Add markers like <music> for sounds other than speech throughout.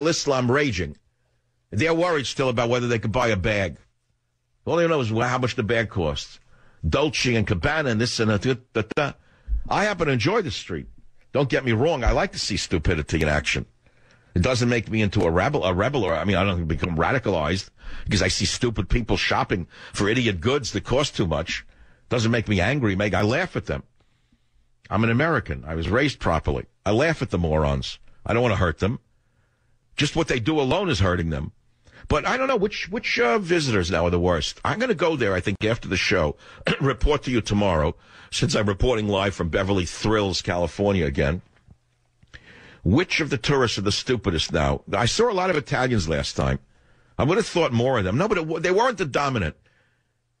Islam raging. They're worried still about whether they could buy a bag. All they know is how much the bag costs. Dolce and Gabbana and this and that. I happen to enjoy the street. Don't get me wrong. I like to see stupidity in action. It doesn't make me into a rebel, a rebel, or I mean, I don't become radicalized because I see stupid people shopping for idiot goods that cost too much. It Doesn't make me angry. Make I laugh at them. I'm an American. I was raised properly. I laugh at the morons. I don't want to hurt them. Just what they do alone is hurting them. But I don't know which which uh, visitors now are the worst. I'm going to go there. I think after the show, <clears throat> report to you tomorrow, since I'm reporting live from Beverly Thrills, California again. Which of the tourists are the stupidest now? I saw a lot of Italians last time. I would have thought more of them. No, but it, they weren't the dominant.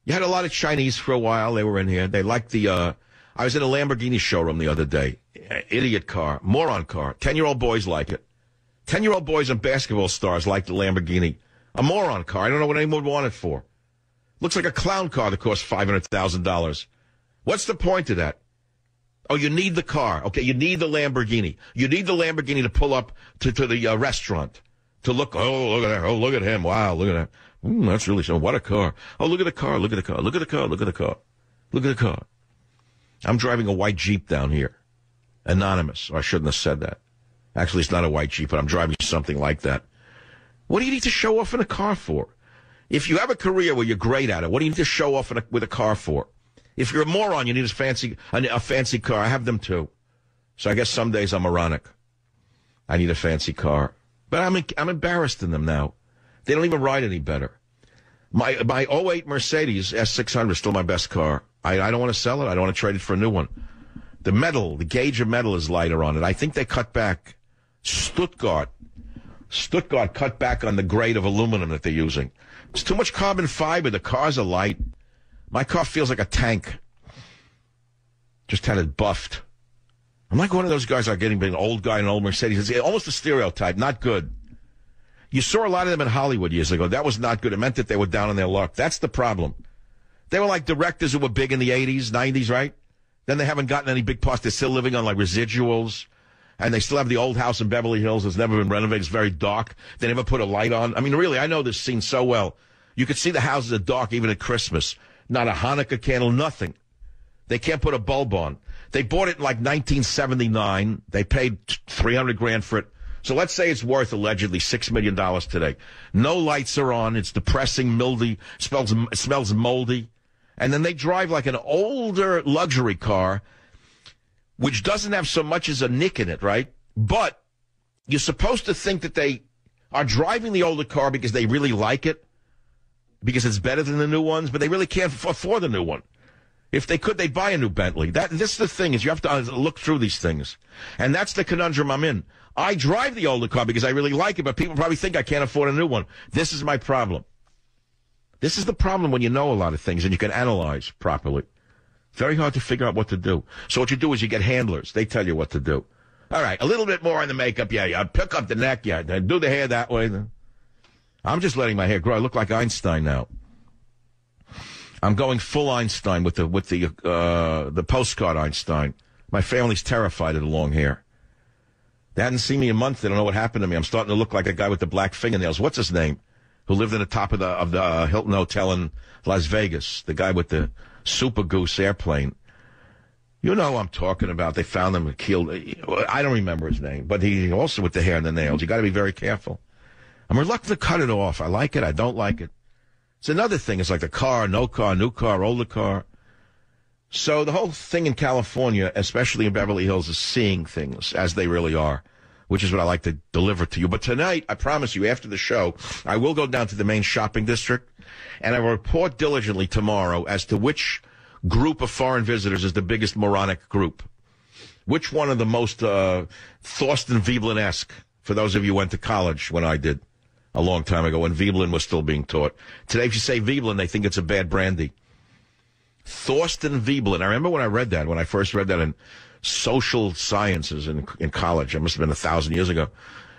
You had a lot of Chinese for a while. They were in here. They liked the. Uh, I was in a Lamborghini showroom the other day. Idiot car, moron car. Ten year old boys like it. Ten year old boys and basketball stars like the Lamborghini. A moron car. I don't know what anyone would want it for. Looks like a clown car that costs $500,000. What's the point of that? Oh, you need the car. Okay, you need the Lamborghini. You need the Lamborghini to pull up to, to the uh, restaurant to look. Oh, look at that. Oh, look at him. Wow, look at that. Mm, that's really so. What a car. Oh, look at the car. Look at the car. Look at the car. Look at the car. Look at the car. I'm driving a white Jeep down here. Anonymous. I shouldn't have said that. Actually, it's not a white Jeep, but I'm driving something like that. What do you need to show off in a car for? If you have a career where you're great at it, what do you need to show off a, with a car for? If you're a moron, you need a fancy a, fancy car. I have them too. So I guess some days I'm moronic. I need a fancy car, but I'm I'm embarrassed in them now. They don't even ride any better. My my 08 Mercedes S600 is still my best car. I, I don't want to sell it. I don't want to trade it for a new one. The metal, the gauge of metal is lighter on it. I think they cut back. Stuttgart Stuttgart cut back on the grade of aluminum that they're using. It's too much carbon fiber. The cars are light. My car feels like a tank. Just had it buffed. I'm like one of those guys are getting an old guy in an old Mercedes. It's almost a stereotype. Not good. You saw a lot of them in Hollywood years ago. That was not good. It meant that they were down on their luck. That's the problem. They were like directors who were big in the 80s, 90s, right? Then they haven't gotten any big parts. They're still living on like residuals and they still have the old house in Beverly Hills that's never been renovated. It's very dark. They never put a light on. I mean, really, I know this scene so well. You could see the houses are dark even at Christmas. Not a Hanukkah candle, nothing. They can't put a bulb on. They bought it in like 1979. They paid 300 grand for it. So let's say it's worth allegedly $6 million today. No lights are on. It's depressing, mildy, smells, smells moldy. And then they drive like an older luxury car which doesn't have so much as a nick in it, right? But you're supposed to think that they are driving the older car because they really like it, because it's better than the new ones, but they really can't afford the new one. If they could, they'd buy a new Bentley. That this is the thing is you have to uh, look through these things, and that's the conundrum I'm in. I drive the older car because I really like it, but people probably think I can't afford a new one. This is my problem. This is the problem when you know a lot of things and you can analyze properly. Very hard to figure out what to do. So what you do is you get handlers. They tell you what to do. All right, a little bit more on the makeup. Yeah, yeah. Pick up the neck. Yeah, do the hair that way. I'm just letting my hair grow. I look like Einstein now. I'm going full Einstein with the with the uh, the postcard Einstein. My family's terrified of the long hair. They hadn't seen me a month. They don't know what happened to me. I'm starting to look like a guy with the black fingernails. What's his name? Who lived in the top of the of the uh, Hilton Hotel in Las Vegas? The guy with the Spruce Goose airplane. You know I'm talking about. They found him and killed. I don't remember his name, but he also with the hair and the nails. You got to be very careful. I'm reluctant to cut it off. I like it. I don't like it. It's another thing. It's like the car, no car, new car, older car. So the whole thing in California, especially in Beverly Hills, is seeing things as they really are, which is what I like to deliver to you. But tonight, I promise you, after the show, I will go down to the main shopping district and I will report diligently tomorrow as to which group of foreign visitors is the biggest moronic group. Which one of the most uh, Thorstein Veblen-esque, for those of you who went to college when I did a long time ago, when Veblen was still being taught. Today, if you say Veblen, they think it's a bad brandy. Thorstein Veblen. I remember when I read that, when I first read that in social sciences in, in college. It must have been a thousand years ago.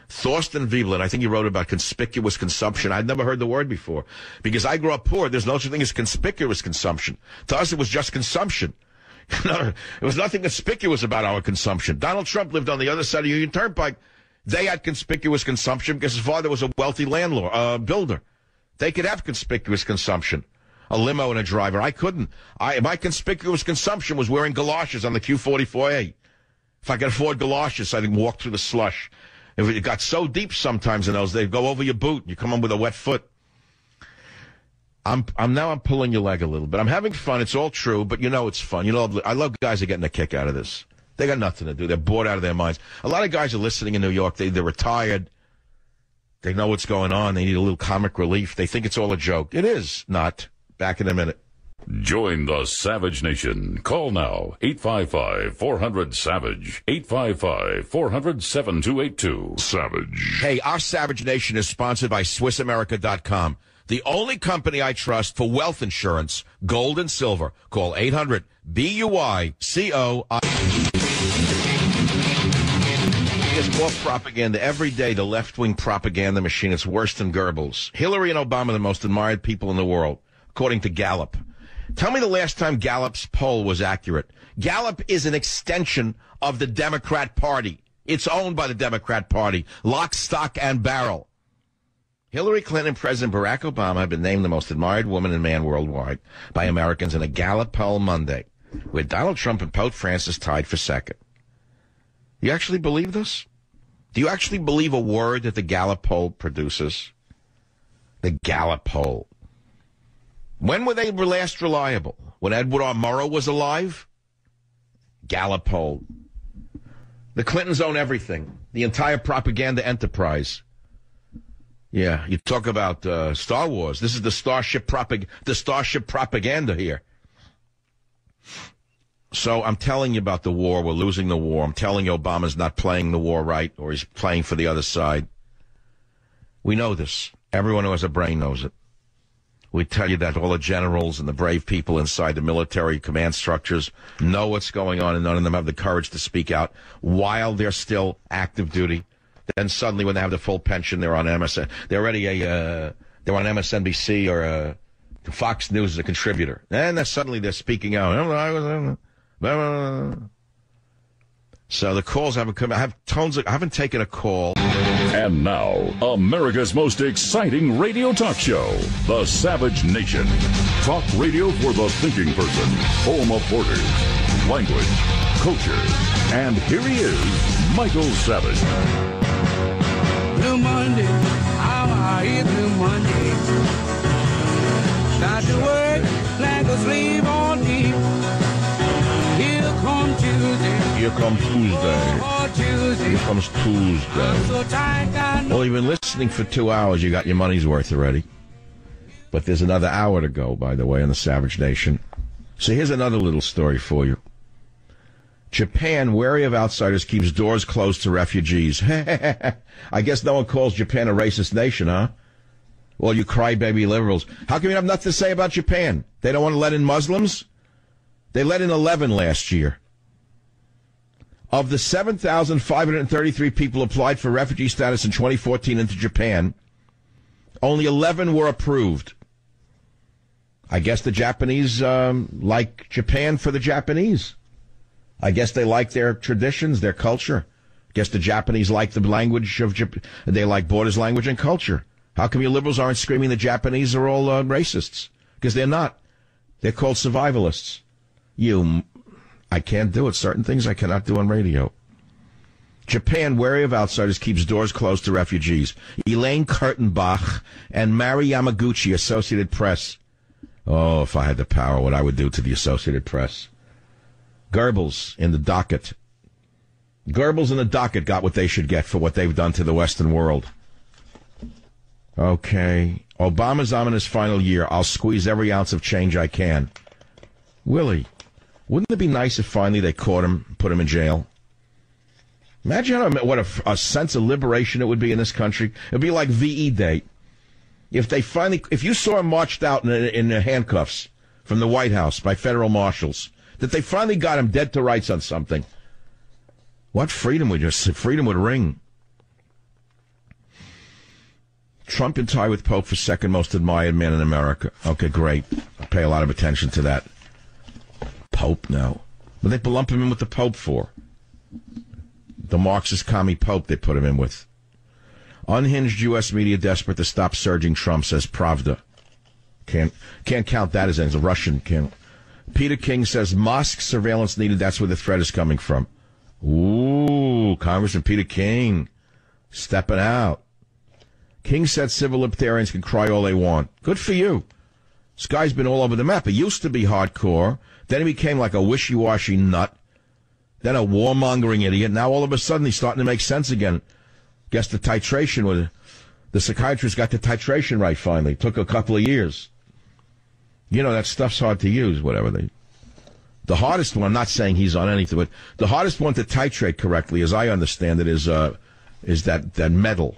Thorstein Veblen, I think he wrote about conspicuous consumption. I'd never heard the word before because I grew up poor. There's no such thing as conspicuous consumption. To us, it was just consumption. <laughs> there was nothing conspicuous about our consumption. Donald Trump lived on the other side of Union Turnpike. They had conspicuous consumption because his father was a wealthy landlord, uh, builder. They could have conspicuous consumption. A limo and a driver. I couldn't. I, my conspicuous consumption was wearing galoshes on the Q44A. If I could afford galoshes, I'd walk through the slush. If it got so deep sometimes in those, they'd go over your boot and you come in with a wet foot. I'm, I'm now I'm pulling your leg a little bit. I'm having fun. It's all true, but you know it's fun. You know, I love guys are getting a kick out of this. They got nothing to do. They're bored out of their minds. A lot of guys are listening in New York. They, they're retired. They know what's going on. They need a little comic relief. They think it's all a joke. It is not. Back in a minute. Join the Savage Nation. Call now 855 400 Savage. 855 400 7282. Savage. Hey, our Savage Nation is sponsored by SwissAmerica.com. The only company I trust for wealth insurance, gold and silver. Call 800 B U I C O I. There's more propaganda every day. The left wing propaganda machine is worse than Goebbels. Hillary and Obama, the most admired people in the world, according to Gallup. Tell me the last time Gallup's poll was accurate. Gallup is an extension of the Democrat Party. It's owned by the Democrat Party, lock, stock, and barrel. Hillary Clinton and President Barack Obama have been named the most admired woman and man worldwide by Americans in a Gallup poll Monday, where Donald Trump and Pope Francis tied for second. You actually believe this? Do you actually believe a word that the Gallup poll produces? The Gallup poll. When were they last reliable? When Edward R. Murrow was alive? Gallup poll. The Clintons own everything. The entire propaganda enterprise. Yeah, you talk about uh, Star Wars. This is the Starship propag- the Starship propaganda here. So I'm telling you about the war. We're losing the war. I'm telling you Obama's not playing the war right, or he's playing for the other side. We know this. Everyone who has a brain knows it. We tell you that all the generals and the brave people inside the military command structures know what's going on, and none of them have the courage to speak out while they're still active duty. Then suddenly, when they have the full pension, they're on MSN. They're already a uh, they're on MSNBC or uh, Fox News as a contributor, and then suddenly they're speaking out. So the calls haven't come. I have tones. I haven't taken a call. And now, America's most exciting radio talk show, The Savage Nation. Talk radio for the thinking person, home of borders, language, culture. And here he is, Michael Savage. Blue Monday, how are you, Blue Monday? Start to work like a slave on deep. Here comes Tuesday. Here comes Tuesday. Well, you've been listening for two hours. You got your money's worth already. But there's another hour to go, by the way, on the Savage Nation. So here's another little story for you. Japan, wary of outsiders, keeps doors closed to refugees. <laughs> I guess no one calls Japan a racist nation, huh? Well, you crybaby liberals. How come you have nothing to say about Japan? They don't want to let in Muslims? They let in 11 last year. Of the 7,533 people applied for refugee status in 2014 into Japan, only 11 were approved. I guess the Japanese um, like Japan for the Japanese. I guess they like their traditions, their culture. I guess the Japanese like the language of Japan. they like borders, language, and culture. How come you liberals aren't screaming the Japanese are all uh, racists? Because they're not. They're called survivalists. You, I can't do it. Certain things I cannot do on radio. Japan, wary of outsiders, keeps doors closed to refugees. Elaine Kurtenbach and Mari Yamaguchi, Associated Press. Oh, if I had the power, what I would do to the Associated Press. Goebbels in the docket. Goebbels in the docket got what they should get for what they've done to the Western world. Okay. Obama's on in his final year. I'll squeeze every ounce of change I can. Willie, wouldn't it be nice if finally they caught him, put him in jail? Imagine how, what a, a sense of liberation it would be in this country. It'd be like VE Day. If they finally, if you saw him marched out in, in handcuffs from the White House by federal marshals, that they finally got him dead to rights on something. What freedom would just freedom would ring. Trump in tie with Pope for second most admired man in America. Okay, great. I pay a lot of attention to that. Pope now. What they lump him in with the Pope for? the Marxist commie Pope they put him in with. Unhinged U.S. media desperate to stop surging Trump, says Pravda. Can't, can't count that as a Russian can't. Peter King says mosque surveillance needed. That's where the threat is coming from. Ooh, Congressman Peter King stepping out. King said civil libertarians can cry all they want. Good for you. This guy's been all over the map. He used to be hardcore. Then he became like a wishy-washy nut. Then a warmongering idiot. Now all of a sudden he's starting to make sense again. Guess the titration was, the psychiatrist got the titration right finally. took a couple of years. You know, that stuff's hard to use, whatever they. The hardest one, I'm not saying he's on anything, but the hardest one to titrate correctly, as I understand it, is, uh, is that, that metal.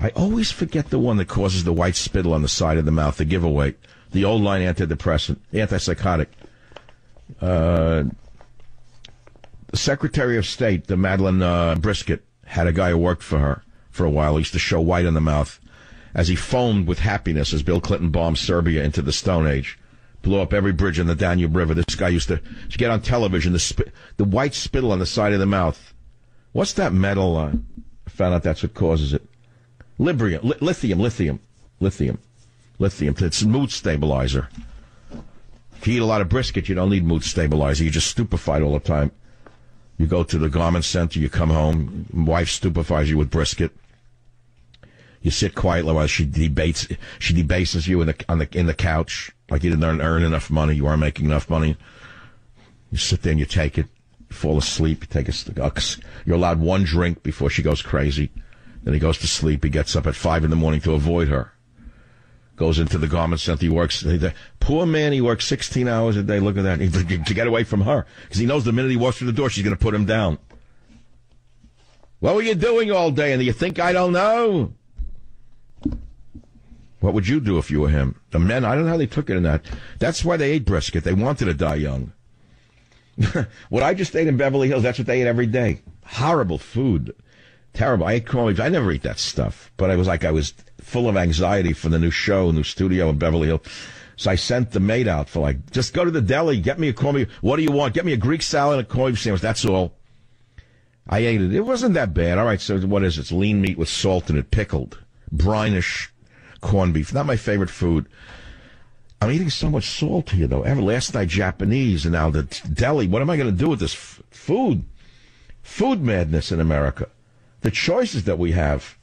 I always forget the one that causes the white spittle on the side of the mouth, the giveaway. The old line antidepressant, antipsychotic. Uh, the Secretary of State, the Madeleine uh, Brisket, had a guy who worked for her for a while. He used to show white in the mouth as he foamed with happiness as Bill Clinton bombed Serbia into the Stone Age. Blew up every bridge in the Danube River. This guy used to, to get on television, the, sp- the white spittle on the side of the mouth. What's that metal? Uh, I found out that's what causes it. Librium, li- lithium, lithium, lithium, lithium. It's a mood stabilizer. If you eat a lot of brisket, you don't need mood stabilizer. You're just stupefied all the time. You go to the garment center, you come home, wife stupefies you with brisket. You sit quietly while she debates, she debases you in the, on the, in the couch, like you didn't earn, enough money, you aren't making enough money. You sit there and you take it, you fall asleep, you take a, you're allowed one drink before she goes crazy. Then he goes to sleep. He gets up at five in the morning to avoid her. Goes into the garment center. He works. The poor man. He works 16 hours a day. Look at that. He, to get away from her. Because he knows the minute he walks through the door, she's going to put him down. What were you doing all day? And you think I don't know? What would you do if you were him? The men, I don't know how they took it in that. That's why they ate brisket. They wanted to die young. <laughs> what I just ate in Beverly Hills, that's what they ate every day. Horrible food terrible. I ate corned beef. I never eat that stuff, but I was like, I was full of anxiety for the new show, new studio in Beverly Hills. So I sent the maid out for like, just go to the deli, get me a corned beef. What do you want? Get me a Greek salad and a corned beef sandwich. That's all. I ate it. It wasn't that bad. All right. So what is it? It's lean meat with salt in it, pickled, brinish corned beef. Not my favorite food. I'm eating so much salt here though. Ever last night Japanese and now the deli. What am I going to do with this f- food? Food madness in America the choices that we have.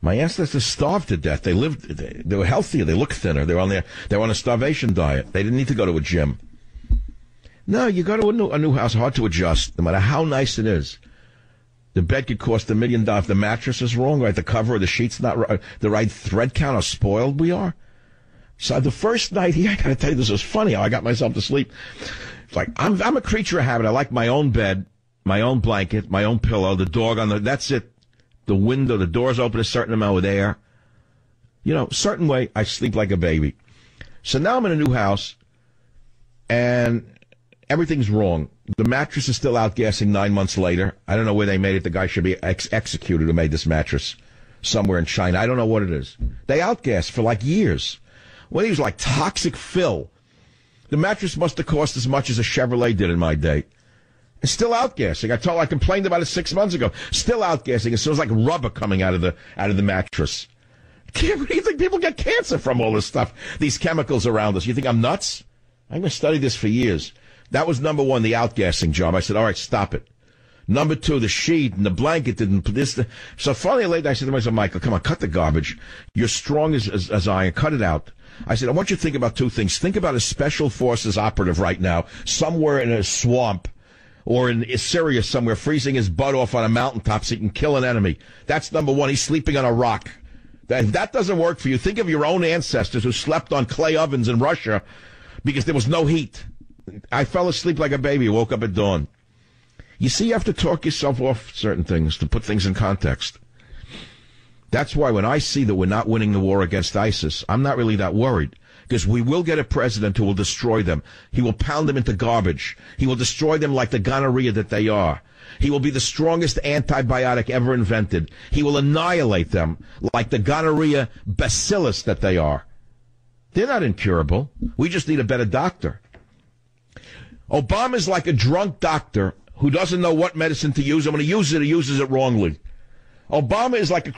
My ancestors starved to death. They lived. They, they were healthier. They looked thinner. They were on their. They were on a starvation diet. They didn't need to go to a gym. No, you go to a new, a new house, hard to adjust, no matter how nice it is. The bed could cost a million dollars. The mattress is wrong, right? The cover of the sheet's not right. The right thread count. How spoiled we are. So the first night <laughs> I gotta tell you, this was funny how I got myself to sleep. It's like, I'm, I'm a creature of habit. I like my own bed my own blanket, my own pillow, the dog on the, that's it. The window, the door's open a certain amount with air. You know, certain way, I sleep like a baby. So now I'm in a new house and everything's wrong. The mattress is still outgassing nine months later. I don't know where they made it. The guy should be ex- executed who made this mattress somewhere in China. I don't know what it is. They outgassed for like years. When he was like toxic fill. The mattress must have cost as much as a Chevrolet did in my day. Still outgassing. I told I complained about it six months ago. Still outgassing. It smells like rubber coming out of the out of the mattress. <laughs> You think people get cancer from all this stuff? These chemicals around us. You think I'm nuts? I'm going to study this for years. That was number one, the outgassing job. I said, all right, stop it. Number two, the sheet and the blanket didn't this. The, so finally, late, I said to myself, Michael, come on, cut the garbage. You're strong as, as, as iron. Cut it out. I said, I want you to think about two things. Think about a special forces operative right now, somewhere in a swamp or in Syria somewhere, freezing his butt off on a mountaintop so he can kill an enemy. That's number one. He's sleeping on a rock. If that doesn't work for you, think of your own ancestors who slept on clay ovens in Russia because there was no heat. I fell asleep like a baby, woke up at dawn. You see, you have to talk yourself off certain things to put things in context. That's why when I see that we're not winning the war against ISIS, I'm not really that worried because we will get a president who will destroy them. He will pound them into garbage. He will destroy them like the gonorrhea that they are. He will be the strongest antibiotic ever invented. He will annihilate them like the gonorrhea bacillus that they are. They're not incurable. We just need a better doctor. Obama's like a drunk doctor who doesn't know what medicine to use, and when he uses it, he uses it wrongly. Obama is like a